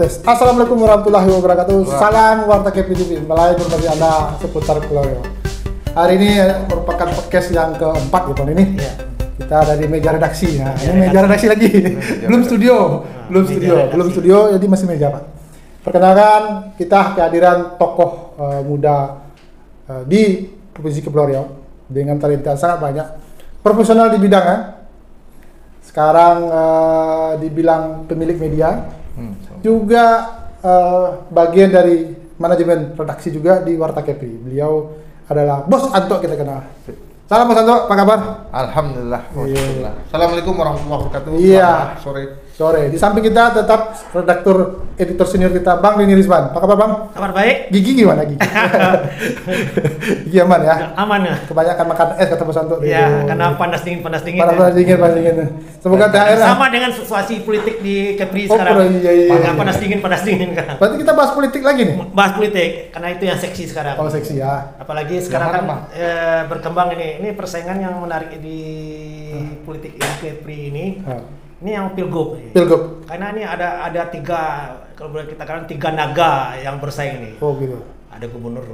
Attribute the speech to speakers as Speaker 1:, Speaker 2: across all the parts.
Speaker 1: Tes. Assalamualaikum warahmatullahi wabarakatuh. Salam Warta Kepi TV. Melayani berbagi Anda seputar Pulau Riau. Hari ini merupakan podcast yang keempat ya tahun ini.
Speaker 2: Iya.
Speaker 1: Kita ada di meja redaksi. Nah,
Speaker 2: Meja
Speaker 1: ini meja redaksi lagi. belum studio, belum
Speaker 2: meja
Speaker 1: studio,
Speaker 2: redaksi.
Speaker 1: belum studio. Jadi masih meja pak. Perkenalkan kita kehadiran tokoh eh, muda eh, di Provinsi Kepulauan Riau dengan talenta sangat banyak. Profesional di bidangnya. Sekarang eh, dibilang pemilik media. Juga eh, bagian dari manajemen redaksi juga di Warta Kepri. Beliau adalah Bos Anto kita kenal. Salam Bos Anto, apa kabar?
Speaker 3: Alhamdulillah.
Speaker 1: Iya.
Speaker 3: Alhamdulillah. Assalamualaikum warahmatullahi wabarakatuh.
Speaker 1: Iya.
Speaker 3: Selamat Sore.
Speaker 1: Sore. Di samping kita tetap redaktur editor senior kita Bang Lini Rizwan. Apa kabar Bang?
Speaker 2: Kabar baik?
Speaker 1: Gigi gimana gigi? gigi aman ya?
Speaker 2: Aman ya?
Speaker 1: Kebanyakan makan es kata Bos Anto.
Speaker 2: Ya, karena panas dingin panas dingin.
Speaker 1: Panas
Speaker 2: ya.
Speaker 1: panas dingin panas dingin. Semoga THR lah.
Speaker 2: Sama dengan situasi politik di Kepri
Speaker 1: Oh,
Speaker 2: sekarang.
Speaker 1: iya, iya,
Speaker 2: Panas-
Speaker 1: iya.
Speaker 2: panas dingin panas dingin kan.
Speaker 1: Berarti kita bahas politik lagi nih.
Speaker 2: Bahas politik karena itu yang seksi sekarang.
Speaker 1: Oh seksi ya.
Speaker 2: Apalagi sekarang kan eh, berkembang ini. Ini persaingan yang menarik di politik di Kepri ini.
Speaker 1: Ah,
Speaker 2: Ini yang pilgub.
Speaker 1: Pilgub.
Speaker 2: Karena ini ada ada tiga kalau boleh kita katakan tiga naga yang bersaing nih.
Speaker 1: Oh gitu.
Speaker 2: Ada gubernur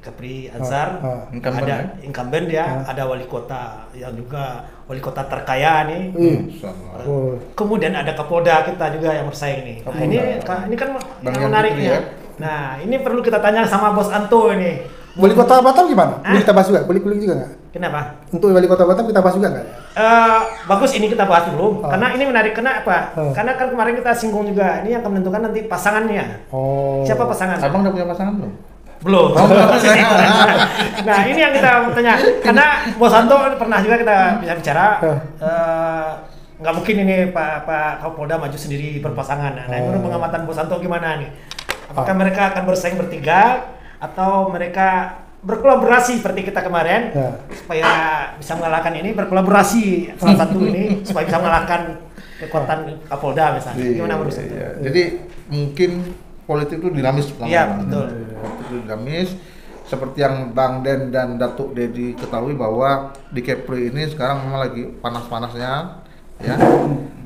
Speaker 2: Kepri Ansar,
Speaker 1: Ah, ah.
Speaker 3: Incumbent,
Speaker 2: ada
Speaker 3: ya?
Speaker 2: incumbent ya,
Speaker 1: Ah.
Speaker 2: ada wali kota yang juga wali kota terkaya nih.
Speaker 1: Ih.
Speaker 3: Insyaallah.
Speaker 1: Oh.
Speaker 2: Kemudian ada Kapolda kita juga yang bersaing nih. Nah, ini ini kan
Speaker 3: Bang
Speaker 2: yang
Speaker 3: Yan
Speaker 2: menariknya.
Speaker 3: Ya?
Speaker 2: Nah, ini perlu kita tanya sama Bos Anto ini.
Speaker 1: Wali kota Batam gimana?
Speaker 2: Ah?
Speaker 1: Boleh kita bahas juga? Boleh kulik juga nggak?
Speaker 2: Kenapa?
Speaker 1: Untuk wali kota Batam kita bahas juga nggak?
Speaker 2: Eh, bagus ini kita bahas dulu
Speaker 1: Ah.
Speaker 2: karena ini menarik karena apa?
Speaker 1: Ah.
Speaker 2: Karena kan kemarin kita singgung juga ini yang akan menentukan nanti pasangannya.
Speaker 1: Oh.
Speaker 2: Siapa pasangan?
Speaker 3: Abang udah punya pasangan belum?
Speaker 2: Belum. nah ini yang kita tanya karena Bos Santo pernah juga kita bisa bicara
Speaker 1: Hah.
Speaker 2: eh, nggak mungkin ini Pak Pak Kapolda maju sendiri berpasangan. Nah
Speaker 1: Oh.
Speaker 2: menurut pengamatan Bos Santo gimana nih? Apakah
Speaker 1: Ah.
Speaker 2: mereka akan bersaing bertiga atau mereka berkolaborasi seperti kita kemarin
Speaker 1: Ya.
Speaker 2: supaya bisa mengalahkan ini berkolaborasi salah satu ini supaya bisa mengalahkan kekuatan Kapolda misalnya. Gimana menurut
Speaker 3: Iya, iya. Jadi mungkin politik itu dinamis.
Speaker 2: Iya, betul.
Speaker 3: Politik itu dinamis seperti yang Bang Den dan Datuk Dedi ketahui bahwa di Kepri ini sekarang memang lagi panas-panasnya ya.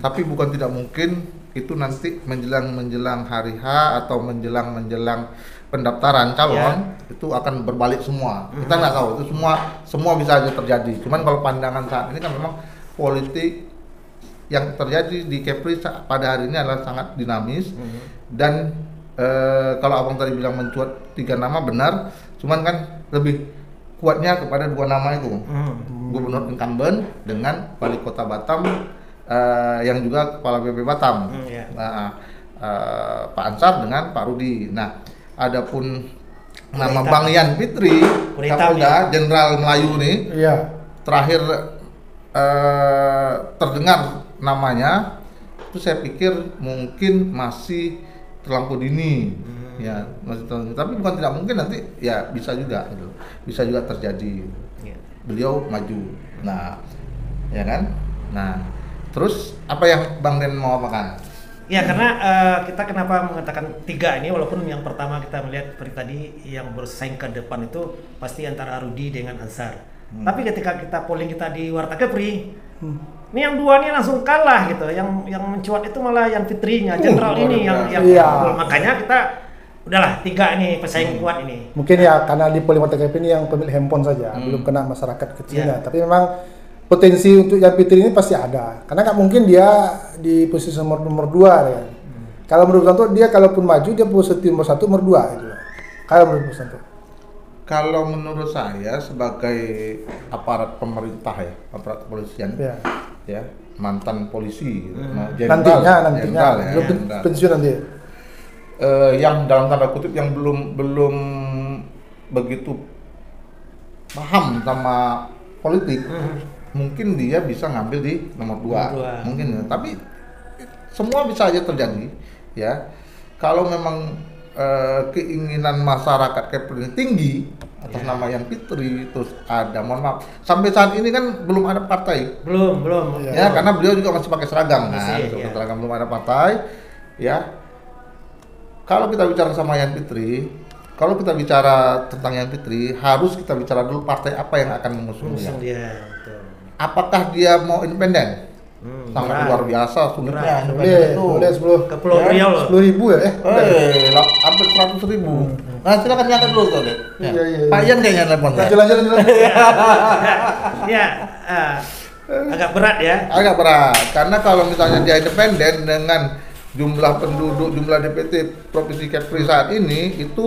Speaker 3: Tapi bukan tidak mungkin itu nanti menjelang menjelang hari H atau menjelang menjelang pendaftaran calon itu akan berbalik semua. Kita nggak tahu itu semua semua bisa aja terjadi. Cuman kalau pandangan saat ini kan memang politik yang terjadi di Kepri pada hari ini adalah sangat dinamis dan eh, kalau abang tadi bilang mencuat tiga nama benar, cuman kan lebih kuatnya kepada dua nama itu
Speaker 2: Hmm.
Speaker 3: gubernur incumbent dengan wali kota Batam eh, yang juga kepala BP Batam,
Speaker 2: Hmm, iya.
Speaker 3: nah, eh, Pak Ansar dengan Pak Rudi. Nah, adapun nama
Speaker 2: hitam.
Speaker 3: Bang Yan Fitri, Kapolda
Speaker 2: ya.
Speaker 3: Jenderal Melayu nih,
Speaker 1: Iya.
Speaker 3: terakhir eh, terdengar namanya itu saya pikir mungkin masih terlampau dini ya masih dini. tapi bukan tidak mungkin nanti ya bisa juga gitu bisa juga terjadi
Speaker 2: Iya.
Speaker 3: beliau maju nah ya kan nah terus apa yang bang Den mau apakan
Speaker 2: Ya karena eh, kita kenapa mengatakan tiga ini walaupun yang pertama kita melihat seperti tadi yang bersaing ke depan itu pasti antara Rudi dengan Ansar. Tapi ketika kita polling kita di Warta Kepri, ini yang dua ini langsung kalah gitu. Yang yang mencuat itu malah yang Fitrinya, Jenderal
Speaker 3: luar
Speaker 2: ini yang yang
Speaker 1: Iya.
Speaker 2: makanya kita udahlah tiga ini pesaing kuat ini.
Speaker 1: Mungkin ya karena di Polimor TKP ini yang pemilik handphone saja,
Speaker 3: Hmm.
Speaker 1: belum kena masyarakat kecilnya.
Speaker 2: Ya.
Speaker 1: Tapi memang potensi untuk yang Fitri ini pasti ada. Karena nggak mungkin dia di posisi nomor nomor dua ya. Kalau menurut Santo dia kalaupun maju dia posisi nomor satu nomor dua gitu. Kalau menurut Santo.
Speaker 3: kalau menurut saya sebagai aparat pemerintah ya aparat kepolisian
Speaker 1: Ya.
Speaker 3: ya mantan polisi gitu.
Speaker 2: Hmm.
Speaker 3: Nah, jenderal,
Speaker 1: Nantinya nantinya
Speaker 3: jenderal ya,
Speaker 1: belum pen-
Speaker 3: jenderal.
Speaker 1: pensiun nanti.
Speaker 3: eh, yang dalam tanda kutip yang belum belum begitu paham sama politik mungkin dia bisa ngambil di nomor dua,
Speaker 2: Nomor dua.
Speaker 3: mungkin ya. tapi semua bisa aja terjadi ya kalau memang eh, keinginan masyarakat Kepri ini tinggi atas
Speaker 2: Ya.
Speaker 3: nama yang Fitri terus ada mohon maaf sampai saat ini kan belum ada partai
Speaker 2: Belum, belum.
Speaker 3: Ya karena beliau juga masih pakai seragam kan
Speaker 2: Masih,
Speaker 3: Pakai
Speaker 2: iya.
Speaker 3: seragam belum ada partai ya kalau kita bicara sama Yan Fitri kalau kita bicara tentang Yan Fitri harus kita bicara dulu partai apa yang akan mengusung dia
Speaker 2: Mengusung dia.
Speaker 3: Apakah dia mau independen
Speaker 2: Hmm,
Speaker 3: sangat
Speaker 2: berat.
Speaker 3: luar biasa sulitnya itu.
Speaker 1: boleh sepuluh.
Speaker 2: Ke Pulau
Speaker 3: Ya.
Speaker 1: Sepuluh ribu ya? Eh,
Speaker 3: lap- hampir seratus ribu. Nah, silakan diangkat dulu tuh, Dek. Ya.
Speaker 1: Iya, iya,
Speaker 3: Pak
Speaker 1: iya.
Speaker 3: Ian kayaknya telepon ya.
Speaker 1: lanjut lanjut lanjut.
Speaker 2: ya, ah, agak berat ya.
Speaker 3: Agak berat, karena kalau misalnya dia independen dengan jumlah penduduk, jumlah DPT Provinsi Kepri saat ini itu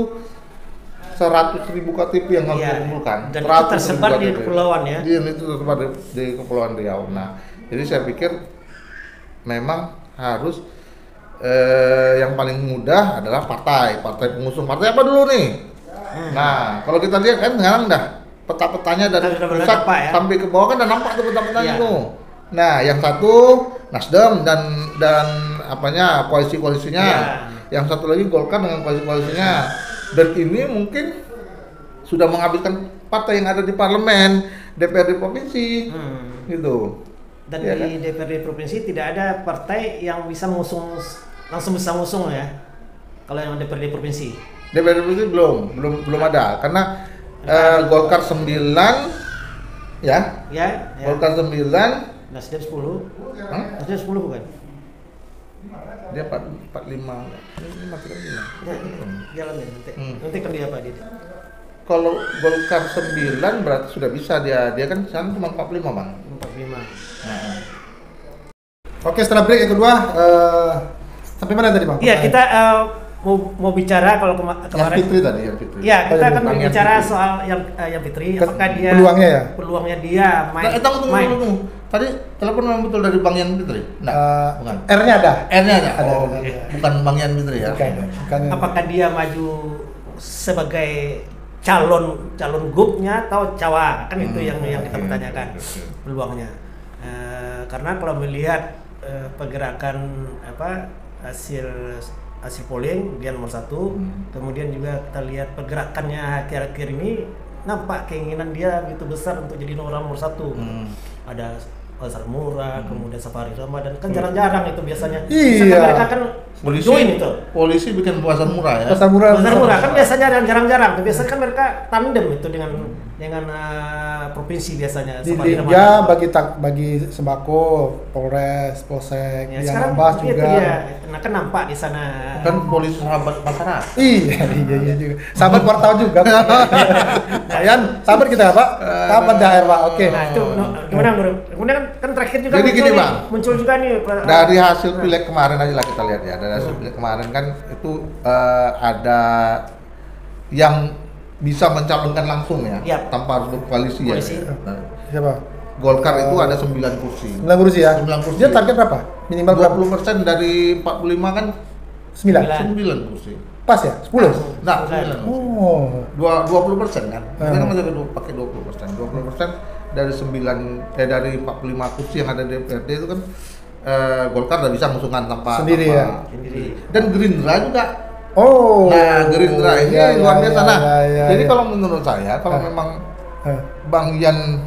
Speaker 3: 100 ribu KTP yang harus
Speaker 2: Iya.
Speaker 3: dikumpulkan.
Speaker 2: Dan itu
Speaker 3: 100.000
Speaker 2: tersebar di kepulauan ya?
Speaker 3: Iya, itu tersebar di, di Kepulauan Riau. Nah, jadi saya pikir memang harus eh, yang paling mudah adalah partai, partai pengusung. Partai apa dulu nih?
Speaker 2: Hmm.
Speaker 3: Nah, kalau kita lihat kan sekarang dah peta-petanya dari pusat
Speaker 2: nampak ya?
Speaker 3: sampai ke bawah kan udah nampak tuh peta-petanya
Speaker 2: Iya.
Speaker 3: tuh. Nah, yang satu Nasdem dan dan apanya koalisi-koalisinya.
Speaker 2: Iya.
Speaker 3: Yang satu lagi Golkar dengan koalisi-koalisinya. Dan ini mungkin sudah menghabiskan partai yang ada di parlemen, DPRD provinsi,
Speaker 2: Hmm.
Speaker 3: gitu.
Speaker 2: Dan
Speaker 3: Iya
Speaker 2: di DPRD provinsi tidak ada partai yang bisa mengusung langsung bisa mengusung ya. Kalau yang DPRD provinsi.
Speaker 3: DPRD provinsi belum, belum belum ada karena eh, Golkar 9 ya,
Speaker 2: Ya, ya.
Speaker 3: Golkar 9
Speaker 2: Nasdem 10.
Speaker 3: Hah?
Speaker 2: Nasdem 10 bukan?
Speaker 3: Dia 4 45 ini masih kan bilang.
Speaker 2: Ya, jalan ya nanti.
Speaker 3: Hmm.
Speaker 2: Nanti dia apa dia?
Speaker 3: Kalau Golkar 9 berarti sudah bisa dia dia kan sekarang cuma 45 bang.
Speaker 2: 45.
Speaker 3: Nah,
Speaker 1: Oke, setelah break yang kedua eh, sampai mana tadi bang?
Speaker 2: Iya, kita eh, mau mau bicara kalau kema-
Speaker 3: yang
Speaker 2: kemarin
Speaker 3: Fitri tadi yang Fitri.
Speaker 2: Iya, kita
Speaker 1: Oh,
Speaker 2: akan
Speaker 3: yang
Speaker 2: bicara
Speaker 3: Fitri.
Speaker 2: soal yang eh, yang Fitri
Speaker 1: Kan
Speaker 2: apakah dia
Speaker 1: peluangnya ya?
Speaker 2: peluangnya dia main
Speaker 3: Nah, eh, tunggu, tunggu,
Speaker 2: main
Speaker 3: tunggu, tunggu. Tadi telepon memang betul dari Bang Yan Fitri? Nah,
Speaker 1: Eh,
Speaker 3: bukan.
Speaker 1: R-nya ada.
Speaker 3: R-nya ada?
Speaker 1: Ada,
Speaker 3: Oh,
Speaker 1: ada, ada.
Speaker 3: bukan Bang Yan Fitri ya?
Speaker 1: Bukan, bukan.
Speaker 2: apakah dia maju sebagai calon calon grupnya atau cawa kan itu
Speaker 3: Hmm,
Speaker 2: yang yang kita pertanyakan peluangnya Eh, karena kalau melihat eh, pergerakan apa hasil hasil polling dia nomor satu
Speaker 3: Hmm.
Speaker 2: kemudian juga kita lihat pergerakannya akhir-akhir ini nampak keinginan dia begitu besar untuk jadi nomor nomor satu
Speaker 3: Hmm.
Speaker 2: ada Pasar Murah, kemudian Safari Ramadan kan jarang-jarang itu biasanya.
Speaker 1: Iya.
Speaker 2: Mereka kan
Speaker 3: Polisi,
Speaker 2: join itu.
Speaker 3: polisi bikin pasar murah ya?
Speaker 1: Pasar murah.
Speaker 2: Pasar murah kan biasanya yang jarang-jarang. Biasanya kan mereka tandem itu dengan dengan eh, provinsi biasanya.
Speaker 1: di Liga
Speaker 2: Ramadan.
Speaker 1: bagi tak bagi sembako, Polres, Polsek,
Speaker 2: Ya,
Speaker 1: yang nambah
Speaker 2: itu
Speaker 1: juga.
Speaker 2: ya. Nah, kan nampak di sana.
Speaker 3: Kan polisi sahabat masyarakat.
Speaker 1: Iya, iya, iya juga. Sahabat wartawan juga. Ayan, sahabat kita ya, Pak. Kapan daerah, Pak? Oke.
Speaker 2: Nah, itu no, gimana Nur? Kemudian kan, kan terakhir juga
Speaker 3: Jadi
Speaker 2: muncul,
Speaker 3: gini,
Speaker 2: nih,
Speaker 3: Bang.
Speaker 2: muncul juga nih Pak-
Speaker 3: Dari hasil pileg kemarin aja lah kita lihat ya. Dari hasil pileg kemarin kan itu eh, ada yang bisa mencalonkan langsung ya,
Speaker 2: Iya.
Speaker 3: tanpa harus berkoalisi ya.
Speaker 2: Koalisi.
Speaker 3: Nah,
Speaker 1: Siapa?
Speaker 3: Golkar itu ada 9 kursi.
Speaker 1: 9 kursi ya?
Speaker 3: 9 kursi.
Speaker 1: Dia target berapa? Minimal berapa?
Speaker 3: 20% dari 45 kan
Speaker 1: 9.
Speaker 2: Sembilan.
Speaker 3: 9 kursi.
Speaker 1: Pas ya? 10?
Speaker 3: Nah,
Speaker 2: Sembilan.
Speaker 3: 9 kursi.
Speaker 1: Oh.
Speaker 3: Dua, 20 persen kan?
Speaker 1: Hmm.
Speaker 3: Kita kan masih pakai 20 persen. 20 persen dari 9, eh dari 45 kursi yang ada di DPRD itu kan eh, Golkar udah bisa ngusungan tanpa
Speaker 1: Sendiri
Speaker 3: tanpa-
Speaker 1: ya?
Speaker 2: Sendiri.
Speaker 3: Dan Gerindra juga.
Speaker 1: Oh.
Speaker 3: Nah, Gerindra ini
Speaker 1: Iya, iya,
Speaker 3: luar biasa.
Speaker 1: iya,
Speaker 3: Nah,
Speaker 1: iya, iya,
Speaker 3: jadi
Speaker 1: iya.
Speaker 3: kalau menurut saya, kalau
Speaker 1: Ah.
Speaker 3: memang
Speaker 1: Eh,
Speaker 3: Bang Yan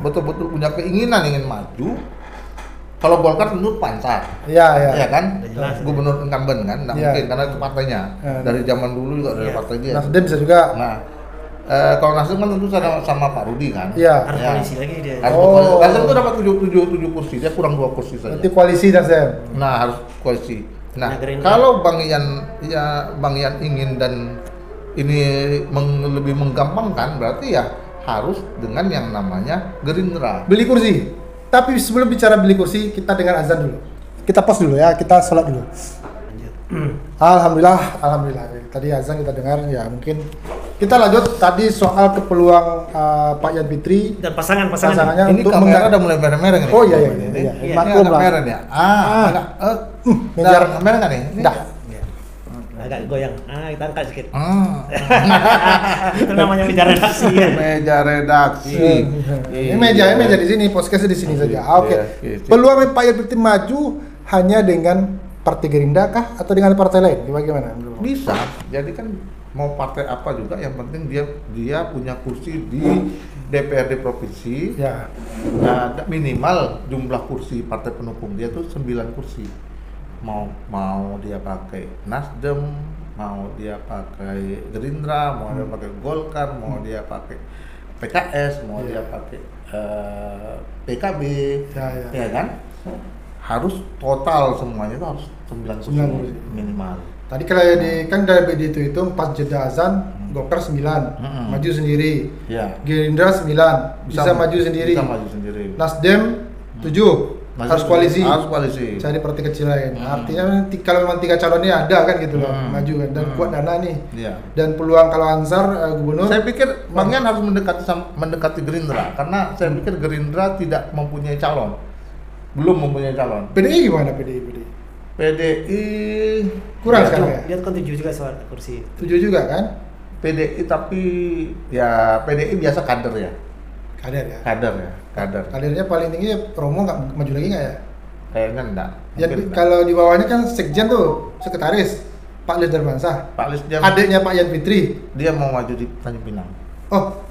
Speaker 3: betul-betul punya keinginan ingin maju, kalau Golkar tentu pancar.
Speaker 1: Iya, iya.
Speaker 3: Iya kan?
Speaker 2: Jelas.
Speaker 3: Gubernur incumbent kan? Nggak
Speaker 1: Iya.
Speaker 3: mungkin karena itu partainya. Dari zaman dulu juga dari
Speaker 2: Iya.
Speaker 3: partai dia.
Speaker 1: Nasdem bisa juga.
Speaker 3: Nah, eh, kalau Nasdem kan tentu sama, sama Pak Rudi kan.
Speaker 1: Iya.
Speaker 2: Harus
Speaker 3: Ya.
Speaker 2: koalisi lagi dia.
Speaker 3: Harus
Speaker 1: Oh.
Speaker 3: Nasdem tuh dapat tujuh, tujuh, tujuh kursi, dia kurang dua kursi saja.
Speaker 1: Nanti koalisi Nasdem.
Speaker 3: Nah, harus koalisi. Nah,
Speaker 2: Ya, Gerindra.
Speaker 3: kalau Bang Ian ya Bang Ian ingin dan ini meng- lebih menggampangkan berarti ya harus dengan yang namanya Gerindra.
Speaker 1: Beli kursi. Tapi sebelum bicara beli kursi, kita dengar azan dulu. Kita pause dulu ya, kita sholat dulu.
Speaker 2: Lanjut.
Speaker 1: Alhamdulillah, alhamdulillah. Tadi azan kita dengar ya mungkin kita lanjut tadi soal kepeluang uh, Pak Yan Fitri
Speaker 2: Dan pasangan-pasangan.
Speaker 1: pasangannya
Speaker 3: Ini
Speaker 1: untuk
Speaker 3: kamera udah mulai merah-merah nih.
Speaker 1: Oh iya iya
Speaker 3: Ini,
Speaker 1: iya.
Speaker 3: ini.
Speaker 1: iya.
Speaker 2: Iya,
Speaker 1: Maklum
Speaker 3: Ini agak
Speaker 1: lah.
Speaker 3: merah nih. Ah,
Speaker 1: Ah.
Speaker 3: agak eh,
Speaker 1: mejar.
Speaker 3: dah, merah nggak nih?
Speaker 1: Dah.
Speaker 2: Ya. Agak goyang. Ah, kita angkat sedikit.
Speaker 3: Ah.
Speaker 2: itu namanya bicara redaksi ya.
Speaker 3: meja redaksi.
Speaker 1: Ini meja, ini meja di sini, podcastnya di sini saja. Ah, Oke.
Speaker 3: Iya, iya, iya.
Speaker 1: Peluang Pak Yan Fitri maju hanya dengan Partai Gerindra kah atau dengan partai lain? Bagaimana?
Speaker 3: Bisa. Jadi kan mau partai apa juga yang penting dia dia punya kursi di DPRD provinsi.
Speaker 1: Ya.
Speaker 3: Nah, minimal jumlah kursi partai pendukung dia tuh 9 kursi. Mau mau dia pakai Nasdem, mau dia pakai Gerindra, mau dia pakai Golkar, mau dia pakai PKS, mau
Speaker 1: Iya.
Speaker 3: dia pakai eh, PKB,
Speaker 1: Ya, ya.
Speaker 3: ya kan? Harus total semuanya itu harus 9
Speaker 1: Sembilan
Speaker 3: kursi minimal.
Speaker 1: Tadi kalau di kan dari BD itu itu empat jeda azan, Golkar 9,
Speaker 3: Hmm.
Speaker 1: maju sendiri.
Speaker 3: Ya.
Speaker 1: Gerindra 9, bisa, maju sendiri.
Speaker 3: Bisa maju sendiri.
Speaker 1: Nasdem 7,
Speaker 3: Maju
Speaker 1: harus koalisi.
Speaker 3: Harus koalisi.
Speaker 1: Cari partai kecil lain.
Speaker 3: Hmm.
Speaker 1: Artinya ti- kalau memang tiga calonnya ada kan gitu loh,
Speaker 3: Hmm.
Speaker 1: maju kan dan
Speaker 3: Hmm.
Speaker 1: kuat dana nih.
Speaker 3: Iya.
Speaker 1: Dan peluang kalau Ansar eh, gubernur
Speaker 3: Saya pikir Bang Yan harus mendekati mendekati Gerindra karena saya pikir Gerindra tidak mempunyai calon. Belum mempunyai calon.
Speaker 1: PDI gimana PDI PDI?
Speaker 3: PDI
Speaker 1: Kurang
Speaker 3: ya,
Speaker 1: sekarang ya?
Speaker 2: Dia kan tujuh juga soal kursi.
Speaker 1: 7 juga kan?
Speaker 3: PDI tapi ya PDI biasa kader ya.
Speaker 1: Kader ya.
Speaker 3: Kader ya, kader.
Speaker 1: Kadernya paling tinggi Romo nggak maju lagi nggak ya?
Speaker 3: Kayaknya enggak. Enggak.
Speaker 1: kalau di bawahnya kan sekjen tuh, sekretaris Pak Lis Darmansah.
Speaker 3: Pak Lis
Speaker 1: Adiknya Pak Yan Fitri.
Speaker 3: dia mau maju di Tanjung Pinang.
Speaker 1: Oh,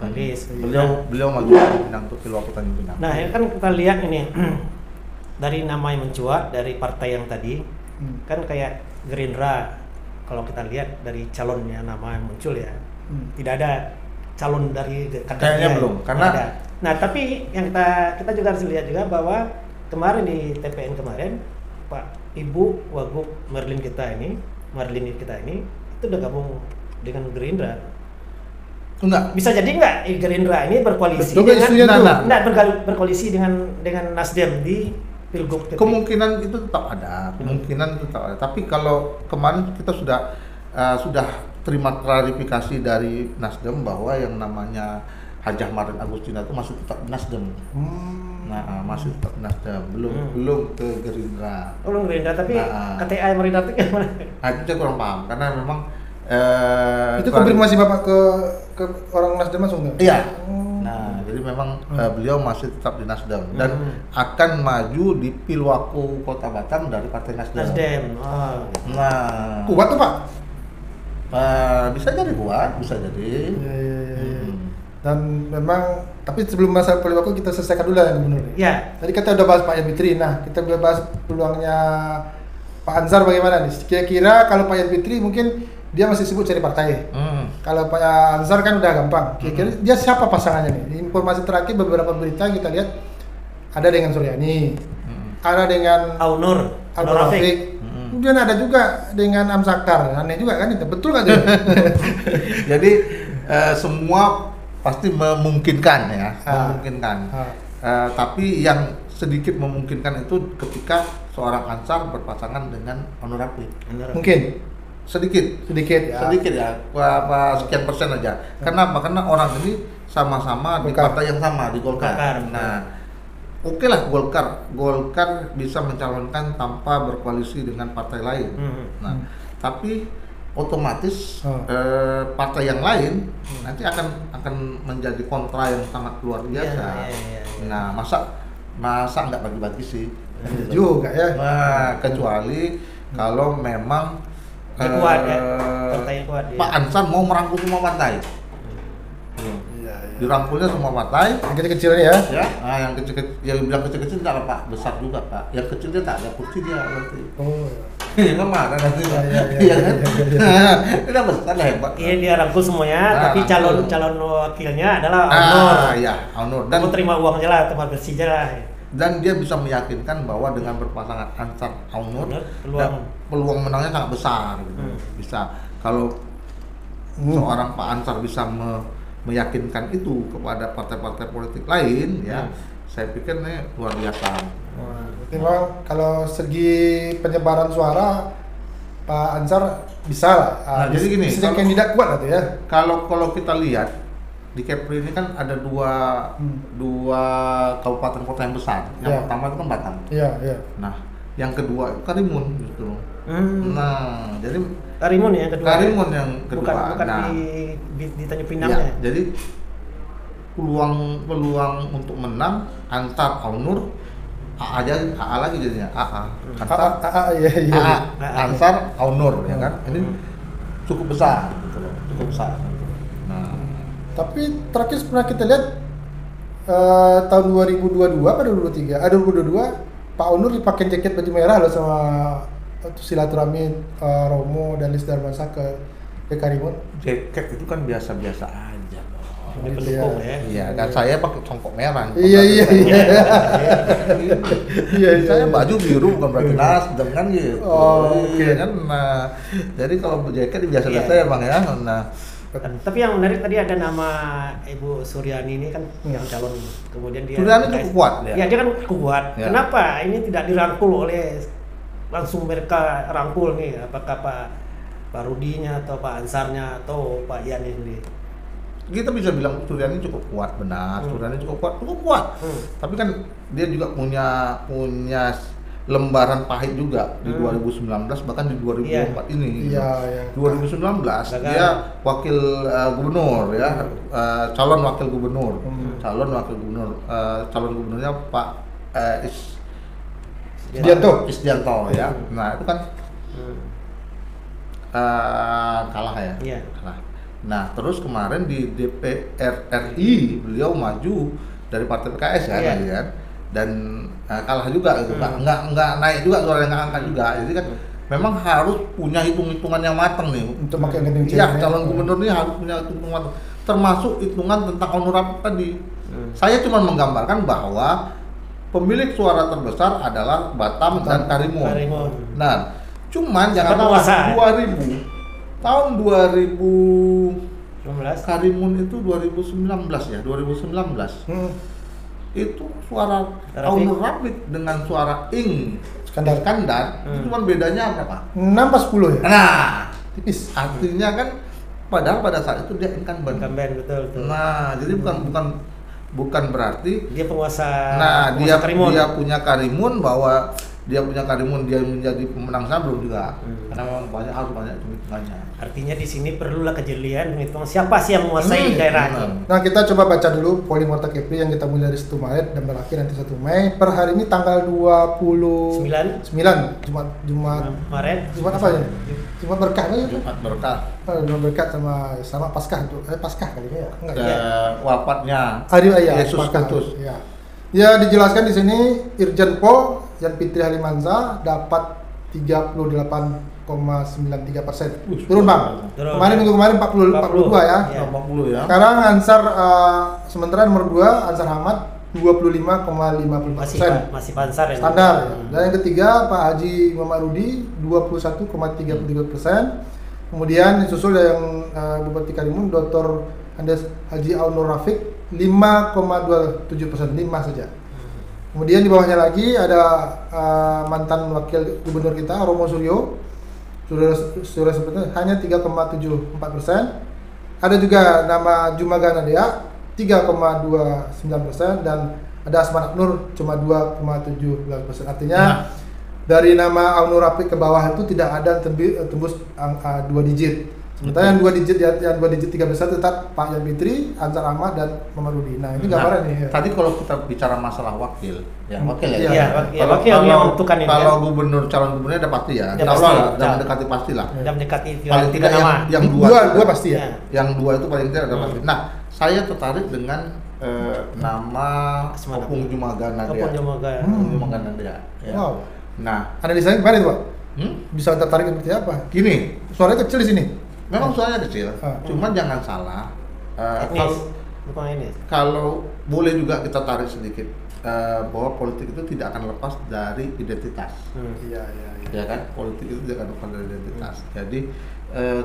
Speaker 2: Palis.
Speaker 3: Beliau beliau maju Pinang untuk Tanjung Pinang.
Speaker 2: Nah, ya kan kita lihat ini dari nama yang mencuat dari partai yang tadi
Speaker 1: Hmm.
Speaker 2: kan kayak Gerindra kalau kita lihat dari calonnya nama yang muncul ya
Speaker 1: Hmm.
Speaker 2: tidak ada calon dari
Speaker 3: Kayaknya
Speaker 2: ya.
Speaker 3: belum, karena-
Speaker 2: ada. nah tapi yang kita kita juga harus lihat juga bahwa kemarin di TPN kemarin Pak Ibu Wagub Merlin kita ini Merlin kita ini itu udah gabung dengan Gerindra
Speaker 3: Enggak.
Speaker 2: bisa jadi nggak eh, Gerindra ini berkoalisi
Speaker 1: Betul
Speaker 2: dengan
Speaker 1: isunya tuh?
Speaker 3: Nah,
Speaker 2: nggak bergal- berkoalisi dengan dengan Nasdem di Pilgub.
Speaker 3: Kemungkinan itu tetap ada, kemungkinan itu tetap ada. Tapi kalau kemarin kita sudah uh, sudah terima klarifikasi dari Nasdem bahwa yang namanya Hajah Marin Agustina itu masih tetap Nasdem.
Speaker 1: Hmm.
Speaker 3: Nah, uh, masih tetap Nasdem, belum
Speaker 2: Hmm.
Speaker 3: belum ke Gerindra.
Speaker 2: Oh, belum Gerindra, tapi
Speaker 3: Nah.
Speaker 2: KTA yang Gerindra itu gimana?
Speaker 3: Nah, itu saya kurang paham karena memang eh,
Speaker 1: itu konfirmasi Bapak ke ke orang Nasdem langsung nggak?
Speaker 3: Iya.
Speaker 1: Oh.
Speaker 3: Nah, jadi memang
Speaker 1: Hmm.
Speaker 3: beliau masih tetap di Nasdem dan
Speaker 2: Hmm.
Speaker 3: akan maju di Pilwaku Kota Batam dari Partai Nasdem.
Speaker 2: Nasdem. Oh.
Speaker 3: Nah,
Speaker 1: Kuat tuh Pak.
Speaker 3: eh, bisa jadi kuat, bisa jadi.
Speaker 1: Iya, iya, iya, iya.
Speaker 3: Hmm.
Speaker 1: Dan memang tapi sebelum masa Poliwako kita selesaikan dulu ya gubernur.
Speaker 2: Ya,
Speaker 1: Tadi kita udah bahas Pak Yan Fitri. Nah, kita udah bahas peluangnya Pak Ansar bagaimana nih? Kira-kira kalau Pak Yan Fitri mungkin dia masih sibuk cari partai.
Speaker 3: Hmm.
Speaker 1: Kalau Pak Ansar kan udah gampang. Kira-kira dia siapa pasangannya nih? Informasi terakhir beberapa berita kita lihat ada dengan Suryani,
Speaker 3: Hmm.
Speaker 1: ada dengan
Speaker 2: Aunur.
Speaker 1: Abdul Rafiq.
Speaker 3: Hmm.
Speaker 1: Kemudian ada juga dengan Amsakar. Aneh juga kan itu. Betul nggak tuh?
Speaker 3: Jadi eh, semua pasti memungkinkan ya,
Speaker 1: Ah.
Speaker 3: memungkinkan.
Speaker 1: Ah.
Speaker 3: Eh, tapi yang sedikit memungkinkan itu ketika seorang Ansar berpasangan dengan Honorable.
Speaker 1: Mungkin
Speaker 3: Sedikit,
Speaker 1: sedikit ya.
Speaker 3: sedikit ya, apa sekian persen aja. Kenapa? Karena orang ini sama-sama di partai yang sama di Golkar.
Speaker 2: Golkar.
Speaker 3: Nah, oke lah Golkar, Golkar bisa mencalonkan tanpa berkoalisi dengan partai lain.
Speaker 2: Hmm.
Speaker 3: Nah, tapi otomatis
Speaker 1: Oh.
Speaker 3: eh, partai yang lain
Speaker 2: Hmm.
Speaker 3: nanti akan akan menjadi kontra yang sangat luar biasa.
Speaker 2: Iya, iya, iya, iya.
Speaker 3: Nah, masa masa nggak bagi-bagi sih?
Speaker 1: Iya juga ya.
Speaker 3: Nah, kecuali kalau memang
Speaker 2: Dia kuat ya,
Speaker 3: eh,
Speaker 2: partai yang kuat.
Speaker 3: Pak Ansar mau merangkul semua partai.
Speaker 1: Iya, iya.
Speaker 3: Dirangkulnya semua partai,
Speaker 1: Yang kecil-kecil ya.
Speaker 3: ya. Nah, yang kecil-kecil, yang bilang kecil-kecil tidak Pak, besar juga Pak. Yang kecil dia tak ada kursi dia nanti.
Speaker 1: Oh.
Speaker 3: Ya kan marah nanti.
Speaker 1: Iya, iya,
Speaker 3: Iya
Speaker 1: iya,
Speaker 3: kan? Kita besar lah hebat.
Speaker 2: Iya dia rangkul semuanya,
Speaker 3: Nah,
Speaker 2: tapi calon calon wakilnya adalah Aunur.
Speaker 3: Ah, iya, Honor. Dan
Speaker 2: Kamu terima uang aja lah, tempat bersih aja lah.
Speaker 3: Dan dia bisa meyakinkan bahwa dengan berpasangan Ansar Aunur
Speaker 2: Benar, peluang.
Speaker 3: peluang menangnya sangat besar gitu.
Speaker 2: Hmm.
Speaker 3: Bisa kalau
Speaker 1: Hmm.
Speaker 3: seorang Pak Ansar bisa me- meyakinkan itu kepada partai-partai politik lain ya
Speaker 2: Hmm.
Speaker 3: saya pikir ini luar biasa.
Speaker 1: Memang kalau segi penyebaran suara Pak Ansar bisa lah. Ah,
Speaker 3: Nah, jadi gini,
Speaker 1: bisa
Speaker 3: kalau-
Speaker 1: kandidat kuat lah tuh ya.
Speaker 3: Kalau kalau kita lihat di Kepri ini kan ada dua
Speaker 1: Hmm.
Speaker 3: dua kabupaten kota yang besar. Yang
Speaker 1: Ya.
Speaker 3: pertama itu kan Batam.
Speaker 1: Iya, iya.
Speaker 3: Nah, yang kedua itu Karimun justru.
Speaker 2: Hmm.
Speaker 3: Nah, jadi
Speaker 2: Karimun ya yang kedua.
Speaker 3: Karimun yang kedua.
Speaker 2: Bukan bukan
Speaker 3: Nah.
Speaker 2: di, di di Tanjung Pinang
Speaker 3: Ya,
Speaker 2: ya.
Speaker 3: jadi peluang peluang untuk menang antar Aunur AA aja AA lagi jadinya AA Ansar
Speaker 1: ah, ah, iya, iya.
Speaker 3: AA
Speaker 2: Ah,
Speaker 3: Ansar Aunur ya kan ini
Speaker 2: Hmm.
Speaker 3: cukup besar gitu loh cukup besar nah
Speaker 1: Tapi terakhir pernah kita lihat eh, tahun 2022 pada 2023, ada 2022 Pak Onur dipakai jaket baju merah loh sama itu silaturahmi eh, Romo dan Lis Darmansa ke ke Karimun.
Speaker 3: jaket itu kan biasa-biasa aja loh
Speaker 2: Ini pendukung ya.
Speaker 3: Iya, dan saya pakai congkok merah.
Speaker 1: Iya iya iya. Iya, iya,
Speaker 3: Saya
Speaker 1: iya.
Speaker 3: baju biru bukan berarti nasdem kan gitu.
Speaker 1: Oh, oke.
Speaker 3: Iya kan. Nah, jadi kalau jaket biasa-biasa
Speaker 2: Iya.
Speaker 3: ya bang ya. Nah,
Speaker 2: Tapi yang menarik tadi ada nama Ibu Suryani ini kan yang calon kemudian dia
Speaker 3: Suryani cukup kuat, ya?
Speaker 2: Ya, dia kan kuat.
Speaker 3: Ya.
Speaker 2: Kenapa ini tidak dirangkul oleh langsung mereka rangkul nih apakah Pak Pak Rudinya atau Pak Ansarnya atau Pak Ian ini
Speaker 3: kita bisa bilang Suryani cukup kuat benar.
Speaker 2: Hmm.
Speaker 3: Suryani cukup kuat, cukup kuat.
Speaker 2: Hmm.
Speaker 3: Tapi kan dia juga punya punya lembaran pahit juga di
Speaker 2: Hmm.
Speaker 3: 2019 bahkan di 2024 ini.
Speaker 1: Iya iya.
Speaker 3: 2019
Speaker 2: Gagal.
Speaker 3: dia wakil uh, gubernur ya uh, calon wakil gubernur
Speaker 1: Hmm.
Speaker 3: calon wakil gubernur uh, calon gubernurnya Pak uh, Is
Speaker 1: Isdianto.
Speaker 3: Isdianto ya
Speaker 2: Hmm.
Speaker 3: nah itu kan
Speaker 2: Hmm.
Speaker 3: uh, kalah ya
Speaker 2: Iya.
Speaker 3: kalah nah terus kemarin di DPR RI beliau maju dari partai PKS
Speaker 2: Iya.
Speaker 3: tadi kan dan uh, kalah juga gitu nggak
Speaker 2: Hmm.
Speaker 3: nggak nggak naik juga suara nggak angkat juga jadi kan memang harus punya hitung-hitungan yang matang nih
Speaker 1: Untuk makin kencing cewek.
Speaker 3: calon gubernur ini harus punya hitungan termasuk hitungan tentang honorar tadi.
Speaker 2: Hmm.
Speaker 3: Saya cuma menggambarkan bahwa pemilik suara terbesar adalah Batam dan Karimun.
Speaker 2: Karimun.
Speaker 3: Nah, cuman jangan
Speaker 2: penguasa?
Speaker 3: 2000 tahun 2000
Speaker 2: 19.
Speaker 3: Karimun itu 2019 ya, 2019.
Speaker 1: Hmm.
Speaker 3: Itu suara. Aunur Rafiq dengan suara Ing
Speaker 1: Skandar.
Speaker 3: Skandar itu
Speaker 2: Hmm.
Speaker 3: cuma bedanya berapa?
Speaker 1: 6 pas 10 ya?
Speaker 3: Nah,
Speaker 1: Tipis.
Speaker 3: artinya kan padahal pada saat itu dia incumbent.
Speaker 2: Incumbent betul betul.
Speaker 3: Nah, jadi bukan bukan bukan berarti
Speaker 2: dia penguasa
Speaker 3: nah
Speaker 2: penguasa
Speaker 3: dia
Speaker 2: Karimun.
Speaker 3: dia punya karimun bahwa dia punya karimun dia menjadi pemenang saya belum juga.
Speaker 2: Hmm.
Speaker 3: Karena memang banyak harus banyak hitungannya.
Speaker 2: Artinya di sini perlulah kejelian menghitung siapa sih yang menguasai
Speaker 3: Hmm,
Speaker 2: daerah
Speaker 3: benar.
Speaker 2: ini.
Speaker 1: Nah kita coba baca dulu polling warta Kepri yang kita mulai dari 1 Maret dan berakhir nanti 1 Mei. Per hari ini tanggal 29
Speaker 2: Sembilan
Speaker 1: Jumat Jumat
Speaker 2: Maret.
Speaker 1: Jumat apa ya? Jumat berkah kan?
Speaker 3: Jumat berkah
Speaker 1: Oh, Jumat berkah sama sama Paskah. Eh Paskah kali ini ya? Enggak ya?
Speaker 3: wafatnya
Speaker 1: Hari Raya
Speaker 3: Yesus
Speaker 1: Paskah.
Speaker 3: Kristus.
Speaker 1: Ya. Ya dijelaskan di sini Irjen Pol Yan Fitri Halimanza dapat 38,93 persen.
Speaker 3: Wih,
Speaker 1: Turun bang.
Speaker 2: Turun,
Speaker 1: kemarin
Speaker 2: ya.
Speaker 1: minggu kemarin 40, 42 ya.
Speaker 2: Iya.
Speaker 3: 80 ya.
Speaker 1: Sekarang Ansar eh, sementara nomor 2 Ansar Ahmad 25,54
Speaker 2: Masih
Speaker 1: persen.
Speaker 2: pa- masih pansar ya.
Speaker 1: Standar. ya.
Speaker 2: Hmm.
Speaker 1: Dan yang ketiga Pak Haji Muhammad Rudi 21,33 persen. Kemudian disusul yang eh, Bupati Karimun Dr. Andes Haji Aunur Rafiq 5,27 persen, 5 saja. Kemudian di bawahnya lagi ada eh, mantan wakil gubernur kita Romo Suryo, sudah sudah sebetulnya hanya 3,74 persen. Ada juga nama Jumaga Nadia 3,29 persen dan ada Asman Nur cuma 2,17 persen. Artinya
Speaker 3: Nah.
Speaker 1: dari nama Aunur Rafiq ke bawah itu tidak ada tembi- tembus angka dua digit. Sementara yang dua digit yang, yang dua digit tiga besar tetap Pak Yan Fitri, Ansar Ahmad dan Muhammad Rudi. Nah ini gambaran nih. ya.
Speaker 3: Tadi kalau kita bicara masalah wakil, ya
Speaker 1: Hmm.
Speaker 3: wakil ya.
Speaker 1: Iya,
Speaker 2: Iya, ya, wakil yang menentukan ini.
Speaker 3: Kalau
Speaker 2: kan.
Speaker 3: gubernur calon gubernurnya udah pasti ya. Insya
Speaker 2: pasti,
Speaker 3: lah, udah. mendekati pasti lah.
Speaker 2: Sudah mendekati
Speaker 3: Paling
Speaker 2: tiga
Speaker 3: tidak yang, yang dua,
Speaker 1: dua, dua pasti ya.
Speaker 2: Ya.
Speaker 3: Yang dua itu paling tidak udah
Speaker 2: Hmm.
Speaker 3: pasti. Nah, saya tertarik dengan eh, nama. Opung Jumaga Nadia.
Speaker 2: Opung Jumaga.
Speaker 1: Hmm.
Speaker 3: Opung Jumaga Nadia. Ya.
Speaker 1: Wow.
Speaker 3: Nah,
Speaker 1: Analisanya gimana itu Pak?
Speaker 3: hmm?
Speaker 1: Bisa tertarik seperti apa?
Speaker 3: gini,
Speaker 1: Suaranya kecil di sini.
Speaker 3: Memang suaranya kecil,
Speaker 1: Ah.
Speaker 3: cuman jangan salah. eh,
Speaker 2: Etnis.
Speaker 3: kalau
Speaker 2: Bukan ini.
Speaker 3: kalau boleh juga kita tarik sedikit eh, bahwa politik itu tidak akan lepas dari identitas
Speaker 2: Hmm.
Speaker 1: Iya, iya,
Speaker 3: ya kan politik itu tidak akan lepas dari identitas jadi eh,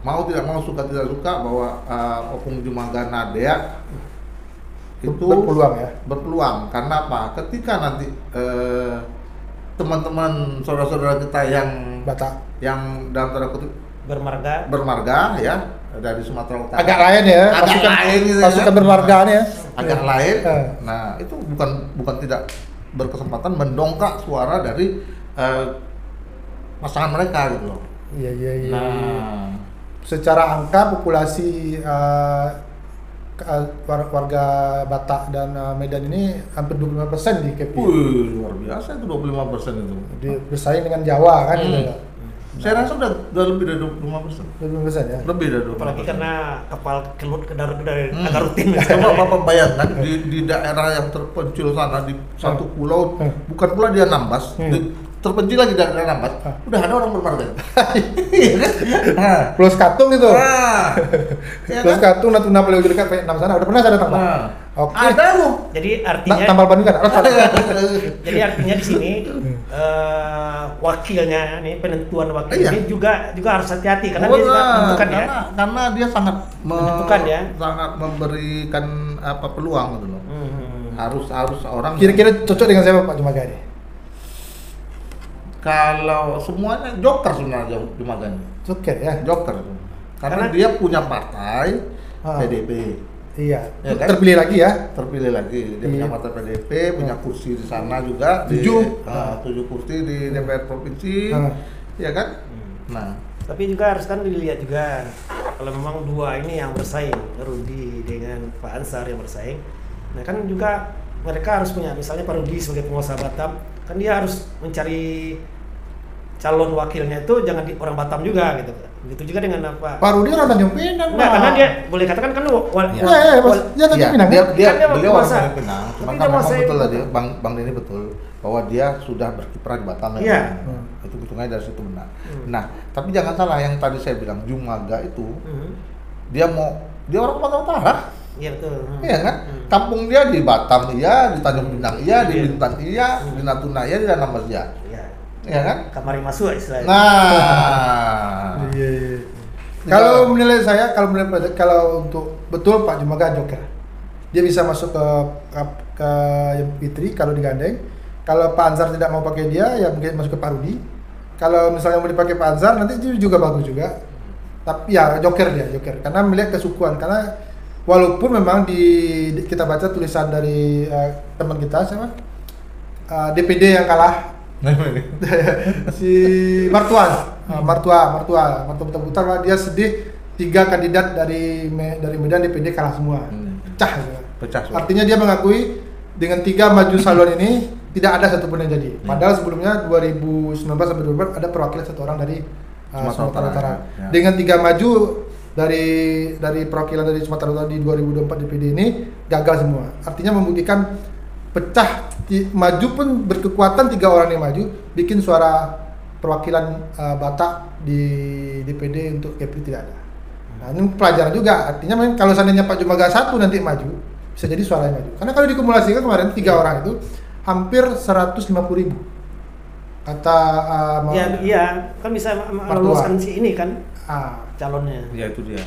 Speaker 3: mau tidak mau suka tidak suka bahwa eh, Opung Jumaga Nadea itu
Speaker 1: Berpeluang ya.
Speaker 3: berpeluang karena apa ketika nanti eh, teman-teman saudara-saudara kita yang
Speaker 1: Batak.
Speaker 3: yang dalam tanda kutip
Speaker 2: Bermarga.
Speaker 3: bermarga ya dari Sumatera Utara
Speaker 1: Agak lain ya.
Speaker 3: Agak
Speaker 1: pasukan,
Speaker 3: lain gitu ya.
Speaker 1: pasukan bermargaan ya.
Speaker 3: agak
Speaker 1: Iya.
Speaker 3: lain.
Speaker 1: Eh.
Speaker 3: Nah, itu bukan bukan tidak berkesempatan mendongkrak suara dari eh, pasangan mereka gitu loh.
Speaker 1: Iya, iya, iya.
Speaker 3: Nah,
Speaker 1: Secara angka populasi war- warga Batak dan Medan ini hampir 25% di KPI.
Speaker 3: wih luar biasa itu 25% itu.
Speaker 1: Di- bersaing dengan Jawa kan
Speaker 3: Hmm.
Speaker 1: gitu ya.
Speaker 3: Saya rasa udah, udah lebih dari 25%.
Speaker 1: 25% ya.
Speaker 3: Lebih dari 25%.
Speaker 2: Apalagi karena kapal kelut ke darat dari
Speaker 3: Hmm.
Speaker 2: agak rutin.
Speaker 3: Coba Bapak bayangkan di, di daerah yang terpencil sana di satu pulau
Speaker 1: Hmm.
Speaker 3: bukan pula dia nambas
Speaker 1: Hmm.
Speaker 3: di terpencil lagi dari lambat,
Speaker 1: Ah.
Speaker 3: udah ada orang berpartai. Iya kan? Nah,
Speaker 1: Plus Katung itu.
Speaker 3: Nah, ya
Speaker 1: Plus
Speaker 3: kan?
Speaker 1: Katung Natuna Paling Ujung Dekat enam sana. Udah pernah saya datang, Pak?
Speaker 3: Nah,
Speaker 1: Oke.
Speaker 3: ada lu.
Speaker 2: Jadi
Speaker 1: Nah,
Speaker 2: artinya
Speaker 1: tambal ban kan?
Speaker 2: jadi artinya di sini eh, wakilnya nih penentuan wakil
Speaker 3: Iya.
Speaker 2: ini juga juga harus hati-hati karena
Speaker 3: Oh,
Speaker 2: dia juga
Speaker 3: nah,
Speaker 2: menentukan ya.
Speaker 3: karena, karena dia sangat me-
Speaker 2: Menentukan ya.
Speaker 3: sangat memberikan apa peluang gitu loh.
Speaker 2: Hmm.
Speaker 3: Harus harus orang
Speaker 1: Kira-kira cocok dengan siapa Pak Jumaga ini?
Speaker 3: kalau semuanya joker sebenarnya Jumagan.
Speaker 1: Joker ya.
Speaker 3: Joker. Karena,
Speaker 2: Karena-
Speaker 3: dia punya partai
Speaker 1: Ah.
Speaker 3: PDP.
Speaker 1: Iya.
Speaker 3: Ya kan?
Speaker 1: Terpilih lagi ya.
Speaker 3: terpilih lagi dia
Speaker 1: Iya.
Speaker 3: punya partai PDP punya kursi di sana juga
Speaker 1: Tujuh.
Speaker 3: ah, tujuh kursi di DPR provinsi
Speaker 1: Ah.
Speaker 3: ya kan nah
Speaker 2: Tapi juga harus kan dilihat juga kalau memang dua ini yang bersaing, Rudi dengan Pak Ansar yang bersaing. Nah kan juga mereka harus punya misalnya Pak Rudi sebagai pengusaha Batam, kan dia harus mencari calon wakilnya itu jangan di orang Batam juga gitu. Begitu juga dengan apa?
Speaker 1: Pak Rudi orang Tanjung Pinang.
Speaker 2: Enggak,
Speaker 1: Pak.
Speaker 2: karena dia boleh katakan kan wal, wal,
Speaker 3: Iya.
Speaker 1: Ya, ya, Mas.
Speaker 2: wal-
Speaker 1: Dia Tanjung
Speaker 3: Iya,
Speaker 1: Pinang.
Speaker 3: dia,
Speaker 1: kan?
Speaker 3: dia,
Speaker 2: Kan dia
Speaker 3: beliau orang. Tanjung Pinang cuma
Speaker 2: Tapi
Speaker 3: kan
Speaker 2: dia
Speaker 3: memang betul dia bang bang Denny betul bahwa dia sudah berkiprah di Batam ya
Speaker 2: Iya.
Speaker 3: Hmm. itu hitungnya dari situ benar
Speaker 2: Hmm.
Speaker 3: nah tapi jangan salah yang tadi saya bilang Jumaga itu
Speaker 2: Mhm.
Speaker 3: dia mau dia orang Sumatera Utara
Speaker 2: Iya betul. Hmm.
Speaker 3: Iya kan?
Speaker 2: Hmm.
Speaker 3: Kampung dia di Batam iya, di Tanjung Pinang iya, di
Speaker 2: Iya.
Speaker 3: Bintan iya,
Speaker 2: Hmm.
Speaker 3: di Natuna iya, di Danang Mas iya.
Speaker 2: Iya.
Speaker 3: Iya kan?
Speaker 2: Kamari masuk istilahnya.
Speaker 3: Nah,
Speaker 1: Iya, iya. Kalau menilai saya, kalau menilai kalau untuk betul Pak Jumaga Joker, dia bisa masuk ke ke, ke Fitri kalau digandeng. Kalau Pak Ansar tidak mau pakai dia, ya mungkin masuk ke Pak Rudi. Kalau misalnya mau dipakai Pak Ansar, nanti itu juga bagus juga. Tapi ya Joker dia, Joker. Karena melihat kesukuan. Karena walaupun memang di, di- kita baca tulisan dari eh, teman kita siapa Eh, DPD yang kalah si Ah, Martua Martua. Martua Buta Buta Pak, dia sedih. Tiga kandidat dari Me- dari Medan DPD kalah semua.
Speaker 3: Hmm.
Speaker 1: pecah gitu.
Speaker 3: pecah
Speaker 1: artinya dia mengakui dengan tiga maju salon ini tidak ada satupun yang jadi.
Speaker 3: Hmm.
Speaker 1: padahal sebelumnya 2019 sampai 2024 ada perwakilan satu orang dari uh,
Speaker 3: Sumatera Utara. Ya.
Speaker 1: dengan tiga maju dari dari perwakilan dari Sumatera Utara di 2024 DPD ini gagal semua. Artinya membuktikan pecah maju pun berkekuatan tiga orang yang maju bikin suara perwakilan uh, Batak di DPD untuk Kepri tidak ada. Nah ini pelajaran juga artinya memang kalau seandainya Pak Jumaga satu nanti maju bisa jadi suaranya maju. Karena kalau dikumulasikan kemarin tiga orang itu hampir 150 ribu kata uh, ma-
Speaker 2: Iya, iya, kan bisa meloloskan si ini kan
Speaker 1: ah,
Speaker 2: calonnya.
Speaker 3: Ya itu dia.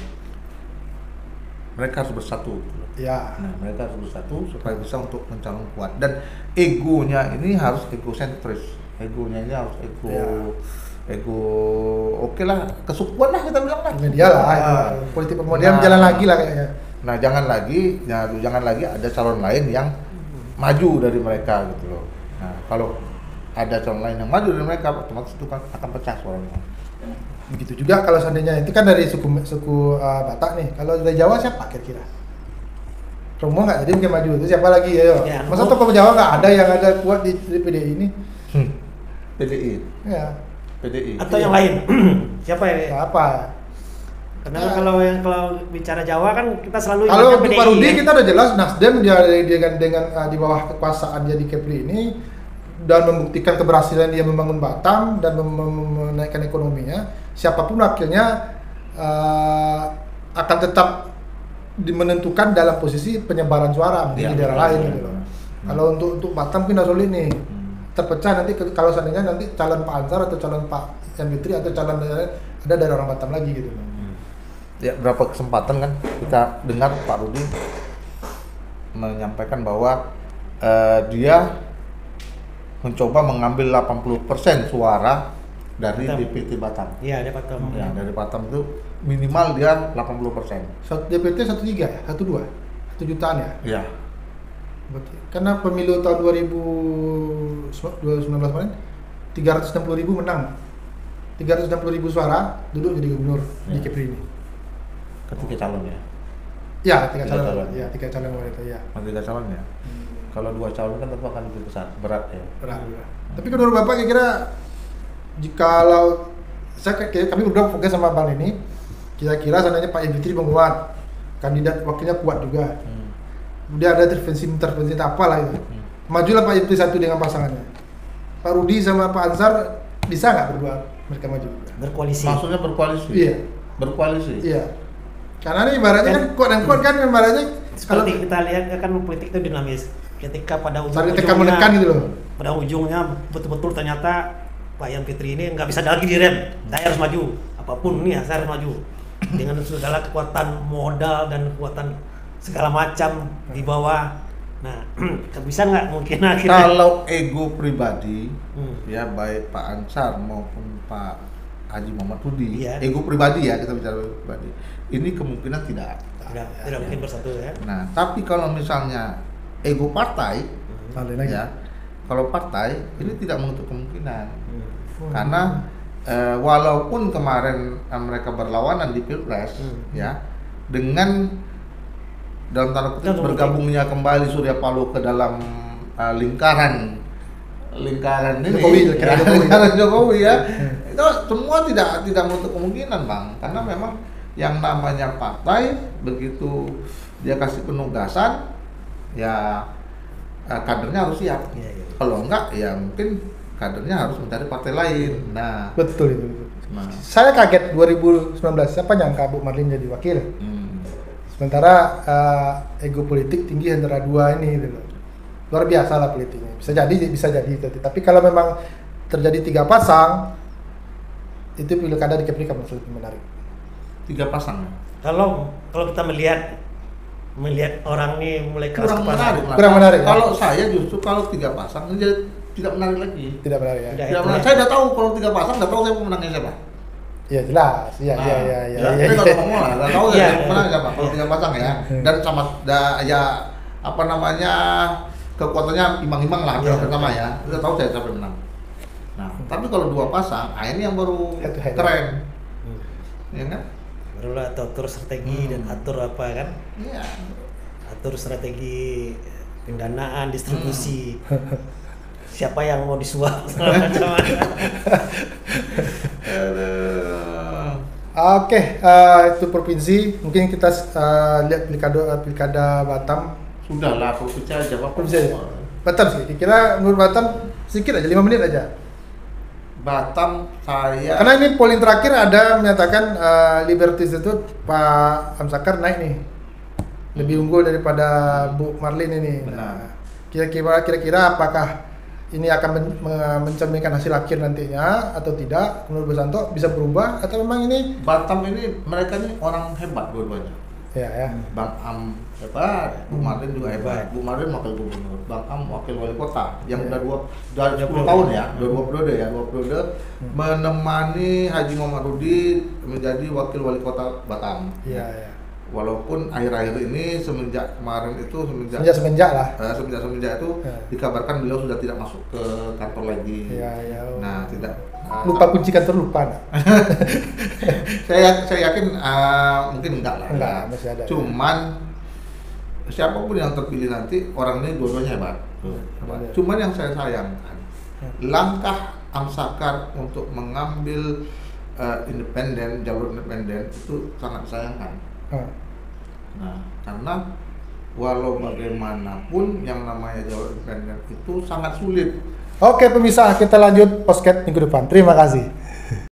Speaker 3: Mereka harus bersatu.
Speaker 1: Ya
Speaker 3: Nah, mereka harus bersatu supaya bisa untuk mencalon kuat. Dan egonya ini harus egosentris. Egonya ini harus ego
Speaker 1: Ya.
Speaker 3: ego oke lah kesukuan lah kita bilang lah
Speaker 1: media lah itu.
Speaker 3: Ah.
Speaker 1: politik pemodern
Speaker 3: Nah.
Speaker 1: jalan lagi lah kayaknya.
Speaker 3: Nah jangan lagi, ya, jangan lagi ada calon lain yang maju dari mereka gitu loh. Nah kalau ada calon lain yang maju dari mereka, otomatis itu kan akan pecah suaranya.
Speaker 1: Begitu juga kalau seandainya itu kan dari suku suku uh, Batak nih. Kalau dari Jawa siapa kira-kira? Romo nggak jadi mungkin maju itu siapa lagi ya?
Speaker 2: Ya,
Speaker 1: Masa
Speaker 2: Romo.
Speaker 1: tokoh Jawa nggak ada yang ada kuat di, di PDI ini?
Speaker 3: PDI,
Speaker 1: Ya,
Speaker 3: PDI.
Speaker 2: Atau
Speaker 1: Iya.
Speaker 2: yang lain. Siapa ya?
Speaker 1: apa?
Speaker 2: Karena kalau yang kalau bicara Jawa kan kita selalu
Speaker 1: Kalau untuk
Speaker 2: PDI,
Speaker 1: Pak Rudi
Speaker 2: ya.
Speaker 1: kita udah jelas Nasdem dia dengan dengan uh, di bawah kekuasaan dia di Kepri ini dan membuktikan keberhasilan dia membangun Batam dan mem- mem- menaikkan ekonominya. Siapa pun wakilnya uh, akan tetap di- menentukan dalam posisi penyebaran suara mungkin
Speaker 3: Iya,
Speaker 1: di daerah lain gitu loh. Kalau untuk untuk Batam mungkin udah sulit nih. Terpecah nanti ke- kalau seandainya nanti calon Pak Ansar atau calon Pak Yan Fitri atau calon ada dari orang Batam lagi gitu loh.
Speaker 3: Ya berapa kesempatan kan kita dengar Pak Rudi menyampaikan bahwa eh, dia mencoba mengambil 80% suara dari
Speaker 2: Batam.
Speaker 3: DPT Batam.
Speaker 2: Iya, ada Batam.
Speaker 3: Ya, dari Batam itu minimal dia 80%.
Speaker 1: Satu DPT satu tiga ya, satu dua, satu jutaan ya.
Speaker 3: Ya.
Speaker 1: Berarti- Karena pemilu tahun 2019 kemarin 360 ribu menang, 360 ribu suara duduk jadi gubernur di
Speaker 3: Ya.
Speaker 1: Kepri ini.
Speaker 3: Ketika calonnya.
Speaker 1: Ya tiga
Speaker 3: Tiga
Speaker 1: calon,
Speaker 3: calon.
Speaker 1: ya tiga calon wanita ya.
Speaker 3: Ketika calonnya. Kalau dua calon kan tentu akan lebih besar, berat ya.
Speaker 1: Berat, berat. Tapi menurut bapak kira-kira jikalau saya kami berdua fokus sama bang ini, kira-kira seandainya Pak Fitri menguat, kandidat wakilnya kuat juga.
Speaker 3: Hmm.
Speaker 1: Dia ada intervensi intervensi apa lah itu.
Speaker 3: Hmm.
Speaker 1: Majulah Pak Fitri satu dengan pasangannya. Pak Rudi sama Pak Ansar bisa nggak berdua mereka maju?
Speaker 2: berkoalisi
Speaker 3: Maksudnya berkoalisi?
Speaker 1: Iya.
Speaker 3: Berkoalisi?
Speaker 1: Iya. Karena ini ibaratnya kan kuat dan kuat kan ibaratnya kalau
Speaker 2: seperti kita lihat kan politik itu dinamis ketika pada ujung
Speaker 1: tekan menekan gitu loh.
Speaker 2: pada ujungnya betul-betul ternyata Pak Yan Fitri ini nggak bisa lagi direm saya harus maju apa pun nih saya harus maju dengan segala kekuatan modal dan kekuatan segala macam di bawah nah bisa nggak mungkin akhirnya
Speaker 3: Kalau ego pribadi,
Speaker 2: Hmm.
Speaker 3: ya baik Pak Ansar maupun Pak Haji Muhammad Rudi,
Speaker 2: Iya.
Speaker 3: ego pribadi ya kita bicara ego pribadi, ini kemungkinan tidak.
Speaker 2: tidak, tidak mungkin bersatu ya
Speaker 3: Nah, tapi kalau misalnya ego partai,
Speaker 1: lagi.
Speaker 3: ya, kalau partai ini tidak menutup kemungkinan,
Speaker 2: Hmm.
Speaker 3: karena eh, walaupun kemarin eh, mereka berlawanan di pilpres,
Speaker 2: Hmm.
Speaker 3: ya, dengan dalam tanda kutip bergabungnya kembali Surya Paloh ke dalam eh, lingkaran lingkaran ini
Speaker 1: Jokowi,
Speaker 3: ya,
Speaker 1: lingkaran Jokowi.
Speaker 3: lingkaran Jokowi ya itu semua tidak tidak menutup kemungkinan bang karena memang yang namanya partai begitu dia kasih penugasan ya eh, kadernya harus siap
Speaker 2: Iya, iya.
Speaker 3: kalau enggak ya mungkin kadernya harus mencari partai lain nah,
Speaker 1: Betul itu.
Speaker 3: nah
Speaker 1: Saya kaget 2019 siapa nyangka Bu Marlin jadi wakil.
Speaker 3: hmm.
Speaker 1: Sementara eh, ego politik tinggi antara dua ini gitu. Luar biasa lah politiknya. Bisa jadi bisa jadi itu. Tapi kalau memang terjadi tiga pasang itu pilkada di Kepri akan lebih menarik.
Speaker 3: tiga pasang ya?
Speaker 2: kalau kalau kita melihat melihat orang nih mulai keras
Speaker 3: kurang
Speaker 2: kepala
Speaker 3: menarik.
Speaker 1: Kurang menarik, ya?
Speaker 3: kalau saya justru kalau tiga pasang ini jadi tidak menarik lagi
Speaker 1: Tidak menarik ya.
Speaker 2: Tidak.
Speaker 3: tidak menarik.
Speaker 2: ya.
Speaker 3: saya udah tahu kalau tiga pasang udah tahu saya pemenangnya siapa
Speaker 1: Iya jelas. Iya
Speaker 3: Nah,
Speaker 1: iya iya iya.
Speaker 3: ya, saya nggak
Speaker 1: iya.
Speaker 3: ngomong lah udah tahu ya pemenang siapa kalau tiga pasang ya dan sama da, ya apa namanya kekuatannya imbang-imbang lah
Speaker 2: Iya.
Speaker 3: pertama ya udah tahu saya siapa yang menang nah tapi kalau dua pasang ah ini yang baru
Speaker 1: Head to head.
Speaker 3: keren ya kan
Speaker 2: barulah atur, atur strategi
Speaker 3: Hmm.
Speaker 2: dan atur apa kan
Speaker 3: iya
Speaker 2: atur strategi pendanaan distribusi
Speaker 3: Hmm.
Speaker 2: siapa yang mau disuap macam mana
Speaker 3: Aduh.
Speaker 1: Oke, eh, itu provinsi. Mungkin kita eh, lihat pilkada eh, pilkada Batam.
Speaker 3: sudah lah provinsi aja pak
Speaker 1: Provinsi aja. Batam sih. Kira menurut Batam sedikit aja, 5 menit aja.
Speaker 3: Batam saya
Speaker 1: Karena ini polling terakhir ada menyatakan eh, Liberties itu Pak Amsakar naik nih. Lebih unggul daripada Bu Marlin ini.
Speaker 3: Benar.
Speaker 1: Nah, kira-kira kira-kira apakah ini akan men- me- mencerminkan hasil akhir nantinya atau tidak menurut Bu Santo bisa berubah atau memang ini
Speaker 3: Batam ini mereka ini orang hebat dua-duanya
Speaker 1: ya ya
Speaker 3: Bang Am hebat, Bu. Marlin juga hebat. Bu Marlin wakil gubernur, Bang Am wakil wali kota yang
Speaker 1: Iya.
Speaker 3: udah dua udah 10 tahun ya, dua dua periode ya, dua periode
Speaker 1: Hmm.
Speaker 3: menemani Haji Muhammad Rudi menjadi wakil wali kota Batam.
Speaker 1: iya ya
Speaker 3: Walaupun akhir-akhir ini semenjak kemarin itu semenjak
Speaker 1: semenjak semenjak lah
Speaker 3: eh, semenjak semenjak itu
Speaker 1: Ya.
Speaker 3: dikabarkan beliau sudah tidak masuk ke kantor lagi.
Speaker 1: Iya, iya.
Speaker 3: Nah, tidak eh,
Speaker 1: lupa kunci kantor lupa enggak?
Speaker 3: saya saya yakin eh, mungkin enggak lah.
Speaker 1: Enggak,
Speaker 3: ya.
Speaker 1: masih ada.
Speaker 3: Cuman siapa pun yang terpilih nanti orang ini dua-duanya hebat. Hebat.
Speaker 1: Iya.
Speaker 3: Cuman yang saya sayangkan
Speaker 1: Hmm.
Speaker 3: langkah Amsakar untuk mengambil eh, independen jalur independen itu sangat disayangkan.
Speaker 1: Hmm.
Speaker 3: Nah, karena walau bagaimanapun yang namanya jalur independen itu sangat sulit
Speaker 1: Oke pemirsa kita lanjut posket minggu depan terima kasih